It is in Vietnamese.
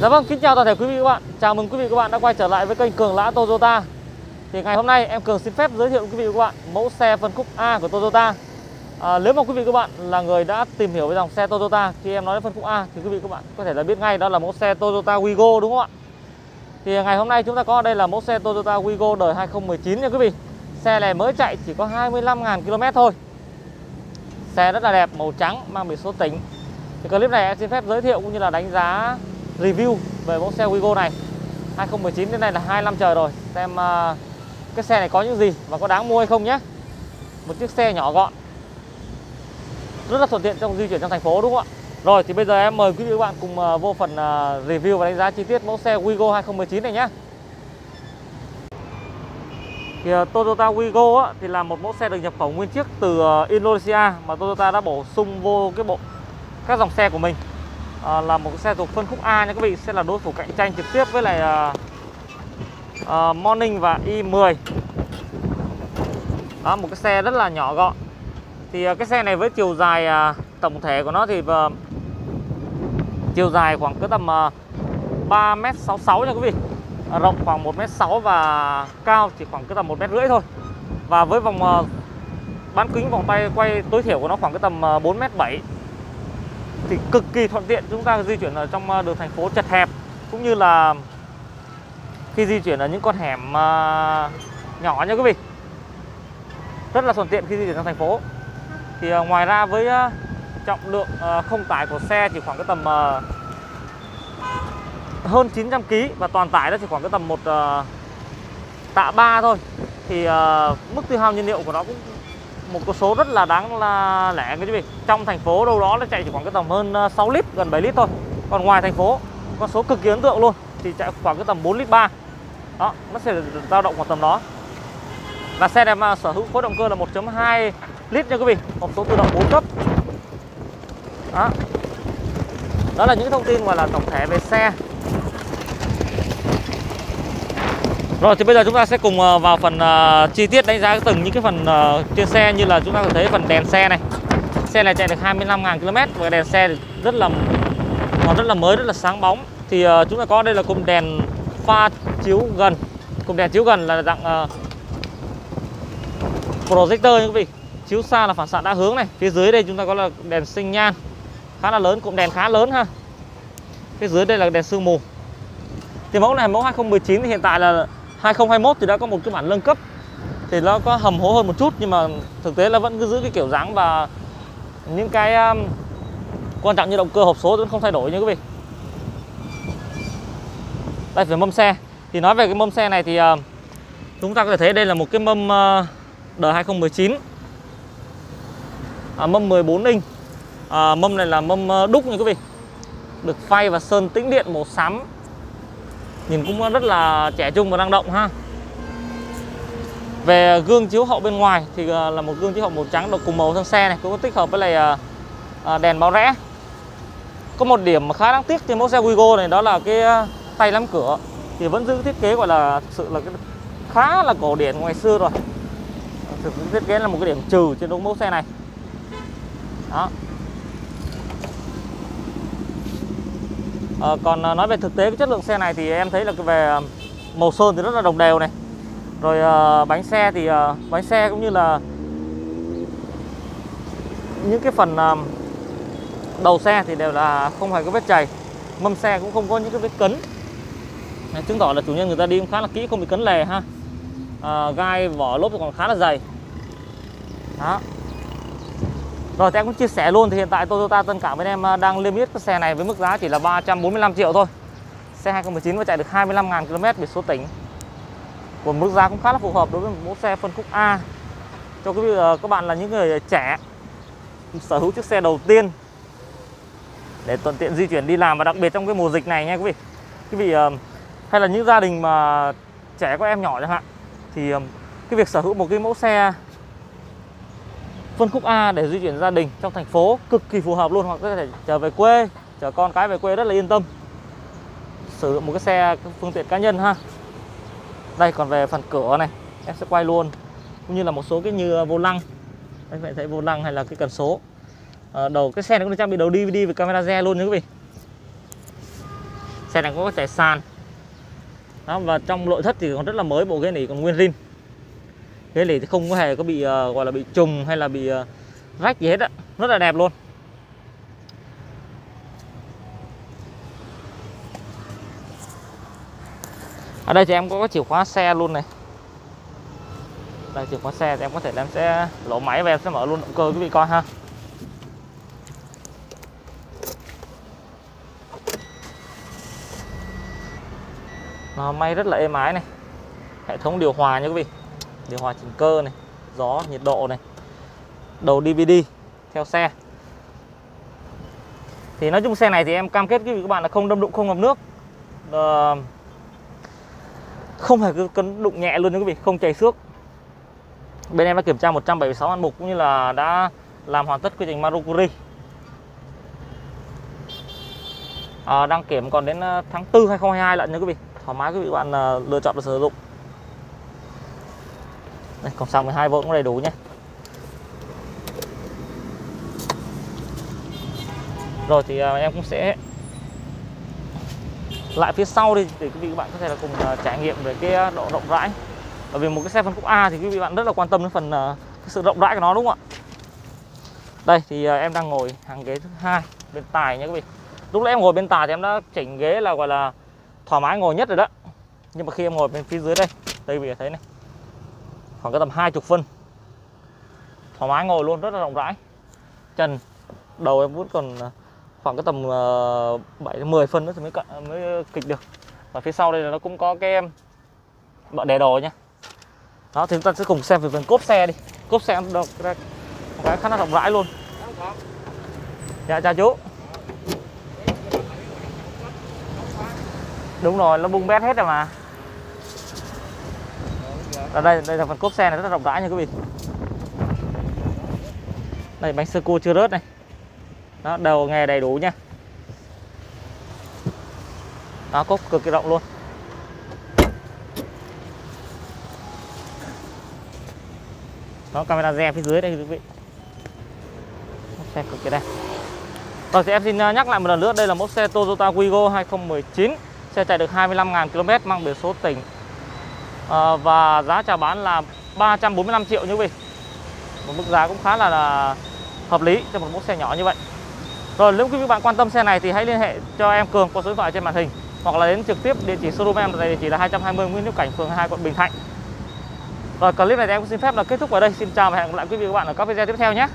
Dạ vâng, kính chào toàn thể quý vị và các bạn. Chào mừng quý vị và các bạn đã quay trở lại với kênh Cường Lã Toyota. Thì ngày hôm nay em Cường xin phép giới thiệu với quý vị và các bạn mẫu xe phân khúc A của Toyota. À, nếu mà quý vị và các bạn là người đã tìm hiểu về dòng xe Toyota khi em nói đến phân khúc A thì quý vị và các bạn có thể là biết ngay đó là mẫu xe Toyota Wigo đúng không ạ? Thì ngày hôm nay chúng ta có ở đây là mẫu xe Toyota Wigo đời 2019 nha quý vị. Xe này mới chạy chỉ có 25.000 km thôi. Xe rất là đẹp, màu trắng, mang biển số tỉnh. Thì clip này em xin phép giới thiệu cũng như là đánh giá review về mẫu xe Wigo này. 2019 đến nay là 2 năm trời rồi. Xem uh, cái xe này có những gì và có đáng mua hay không nhé. Một chiếc xe nhỏ gọn. Rất là thuận tiện trong di chuyển trong thành phố đúng không ạ? Rồi thì bây giờ em mời quý vị và các bạn cùng uh, vô phần uh, review và đánh giá chi tiết mẫu xe Wigo 2019 này nhé. Thì Toyota Wigo á, thì là một mẫu xe được nhập khẩu nguyên chiếc từ Indonesia mà Toyota đã bổ sung vô cái bộ các dòng xe của mình à, là một xe thuộc phân khúc A nha các vị sẽ là đối thủ cạnh tranh trực tiếp với lại à, à, Morning và i10 đó một cái xe rất là nhỏ gọn. Thì à, cái xe này với chiều dài à, tổng thể của nó thì à, chiều dài khoảng cứ tầm à, 3m66 nha quý vị. À, rộng khoảng 1m6 và cao chỉ khoảng cứ tầm 1m rưỡi thôi. Và với vòng à, bán kính vòng tay quay tối thiểu của nó khoảng cái tầm 4m7 thì cực kỳ thuận tiện. Chúng ta di chuyển ở trong ờ, đường thành phố chật hẹp, cũng như là khi di chuyển ở những con hẻm ờ, nhỏ nha quý vị. Rất là thuận tiện khi di chuyển trong thành phố. Thì ờ, ngoài ra với trọng lượng không tải của xe chỉ khoảng cái tầm hơn 900 kg và toàn tải nó chỉ khoảng cái tầm một tạ ba thôi. Thì mức tiêu hao nhiên liệu của nó cũng một con số rất là đáng là lẻ quý vị trong thành phố đâu đó nó chạy chỉ khoảng cái tầm hơn à, 6 lít, gần 7 lít thôi. Còn ngoài thành phố, con số cực kỳ ấn tượng luôn, thì chạy khoảng cái tầm 4 lít 3 đó, nó sẽ dao động khoảng tầm đó. Và xe này mà sở hữu khối động cơ là 1.2 lít nha quý vị. Hộp số tự động 4 cấp. Đó. Đó là những thông tin gọi là tổng thể về xe. Rồi thì bây giờ chúng ta sẽ cùng ờ, vào phần uh, chi tiết đánh giá từng những cái phần uh, trên xe như là chúng ta có thấy phần đèn xe này. Xe này chạy được 25.000 km và đèn xe rất là còn rất là mới, rất là sáng bóng. Thì uh, chúng ta có đây là cụm đèn pha chiếu gần. Cụm đèn chiếu gần là dạng uh, projector nha quý vị. Chiếu xa là phản xạ đa hướng này. Phía dưới đây chúng ta có là đèn sinh nhan khá là lớn, cụm đèn khá lớn ha. Phía dưới đây là đèn sương mù. Thì mẫu này mẫu 2019 thì hiện tại là 2021 thì đã có một cái bản nâng cấp. Thì nó có hầm hố hơn một chút nhưng mà thực tế là vẫn cứ giữ cái kiểu dáng và những cái um, quan trọng như động cơ hộp số vẫn không thay đổi nha quý vị. Đây về mâm xe. Thì nói về cái mâm xe này thì uh, chúng ta có thể thấy đây là một cái mâm uh, đời 2019 à, mâm 14 inch. À, mâm này là mâm uh, đúc nha quý vị. Được phay và sơn tĩnh điện màu xám. Nhìn cũng rất là trẻ trung và năng động ha. Về gương chiếu hậu bên ngoài thì ờ, là một gương chiếu hậu màu trắng được cùng màu thân xe này, Cũng có tích hợp với lại ờ, ờ, đèn báo rẽ. Có một điểm khá đáng tiếc trên mẫu xe Wigo này, đó là cái tay nắm cửa. Thì vẫn giữ thiết kế gọi là thực sự là cái, khá là cổ điển ngày xưa rồi. Thực thiết kế là một cái điểm trừ trên đúng mẫu xe này. Đó. À, còn ờ, nói về thực tế cái chất lượng xe này thì em thấy là về ờ, màu sơn thì rất là đồng đều này. Rồi à, bánh xe thì à, bánh xe cũng như là những cái phần à, đầu xe thì đều là không hề có vết chảy mâm xe cũng không có những cái vết cấn. Chứng tỏ là chủ nhân người ta đi cũng khá là kỹ không bị cấn lề ha. À, gai vỏ lốp thì còn khá là dày. Đó rồi, thì em cũng chia sẻ luôn, thì hiện tại Toyota Tân Cảng bên em à, đang liêm yết cái xe này với mức giá chỉ là 345 triệu thôi. Xe 2019 và chạy được 25.000 km biển số tỉnh. Của mức giá cũng khá là phù hợp đối với một mẫu xe phân khúc A. Cho quý vị à, các bạn là những người trẻ, sở hữu chiếc xe đầu tiên để thuận tiện di chuyển đi làm và đặc biệt trong cái mùa dịch này nha quý vị. Quý vị à, hay là những gia đình mà trẻ có em nhỏ chẳng hạn, thì cái việc sở hữu một cái mẫu xe phân khúc A để di chuyển gia đình trong thành phố cực kỳ phù hợp luôn hoặc có thể trở về quê chở con cái về quê rất là yên tâm. Sử dụng một cái xe phương tiện cá nhân ha. Đây còn về phần cửa này em sẽ quay luôn. Cũng như là một số cái như ờ, vô lăng. Anh phải thấy vô lăng hay là cái cần số. À, đầu cái xe này cũng được trang bị đầu DVD với camera re luôn nha quý vị. Xe này có chạy sàn. Đó, và trong nội thất thì còn rất là mới bộ ghế nỉ còn nguyên zin thế để thì không có hề có bị uh, gọi là bị trùng hay là bị uh, rách gì hết á. Rất là đẹp luôn. Ở đây thì em có chìa khóa xe luôn này. Đây chìa khóa xe thì em có thể em sẽ lỗ máy và em sẽ mở luôn động cơ quý vị coi ha. Nó may rất là êm ái này. Hệ thống điều hòa nha quý vị điều hòa chỉnh cơ này gió nhiệt độ này đầu DVD theo xe. Thì nói chung xe này thì em cam kết với các bạn là không đâm đụng không ngập nước. À, không phải cứ cấn đụng nhẹ luôn nha quý vị không chảy xước. Bên em đã kiểm tra 176 hạng mục cũng như là đã làm hoàn tất quy trình Marukuri à, ờ, đăng kiểm còn đến ờ, tháng 4 2022 lận nha quý vị. Thoải mái quý vị bạn lựa chọn và sử dụng đây còn xăng 12V cũng đầy đủ nhé rồi thì à, em cũng sẽ lại phía sau đi, để quý vị các bạn có thể là cùng à, trải nghiệm về cái à, độ, rộng rãi. Bởi vì một cái xe phân khúc A thì quý vị bạn rất là quan tâm đến phần cái sự rộng rãi của nó, đúng không ạ? Đây thì em đang ngồi hàng ghế thứ hai, bên tài nha quý vị. Lúc nãy em ngồi bên tài thì em đã chỉnh ghế là, gọi là, thoải mái ngồi nhất rồi đó. Nhưng mà khi em ngồi bên phía dưới đây đây quý vị thấy này khoảng cái tầm hai chục phân. Thoải mái ngồi luôn rất là rộng rãi. Chân đầu em vẫn còn à, khoảng cái tầm à, 7 đến 10 phân nữa thì mới cận, mới kịch được. Và phía sau đây là nó cũng có cái bậc để đồ nhá đó thì chúng ta sẽ cùng xem về phần cốp xe đi. Cốp xe được ra, cái khá là rộng rãi luôn. Dạ chào chú. Đúng rồi nó bung bét hết rồi mà ở đây đây là phần cốp xe này rất là rộng rãi nha quý vị. Đây, bánh sơ cua chưa rớt này. Đó, đầu nghe đầy đủ nha. Đó, cốp cực kỳ rộng luôn. Đó, camera re phía dưới đây, quý vị. Xe cực kỳ đẹp. Rồi thì em xin ờ, nhắc lại một lần nữa, đây là mẫu xe Toyota Wigo 2019 xe chạy được 25.000 km mang biển số tỉnh à, và giá chào bán là 345 triệu như vậy một mức giá cũng khá là, là hợp lý cho một mẫu xe nhỏ như vậy. Rồi nếu quý vị bạn quan tâm xe này thì hãy liên hệ cho em Cường qua số điện thoại trên màn hình hoặc là đến trực tiếp địa chỉ showroom em tại địa chỉ là 220 Nguyễn Hữu Cảnh phường 2 quận Bình Thạnh. Rồi clip này thì em cũng xin phép là kết thúc ở đây. Xin chào và hẹn gặp lại quý vị và các bạn ở các video tiếp theo nhé.